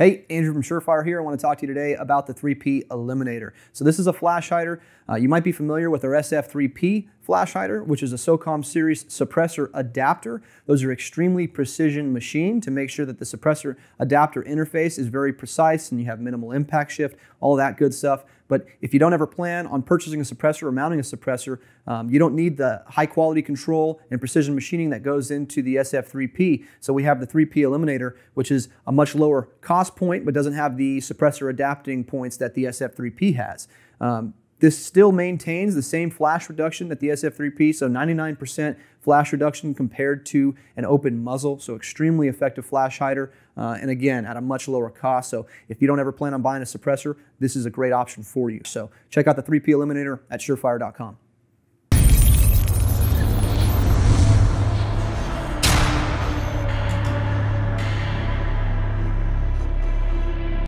Hey, Andrew from Surefire here. I want to talk to you today about the 3P Eliminator. So this is a flash hider. Uh, you might be familiar with our SF3P flash hider, which is a SOCOM series suppressor adapter. Those are extremely precision machined to make sure that the suppressor adapter interface is very precise and you have minimal impact shift, all that good stuff. But if you don't ever plan on purchasing a suppressor or mounting a suppressor, um, you don't need the high quality control and precision machining that goes into the SF3P. So we have the 3P Eliminator, which is a much lower cost point, but doesn't have the suppressor adapting points that the SF3P has. Um, this still maintains the same flash reduction that the SF3P, so 99% flash reduction compared to an open muzzle, so extremely effective flash hider, uh, and again, at a much lower cost. So if you don't ever plan on buying a suppressor, this is a great option for you. So check out the 3P Eliminator at surefire.com.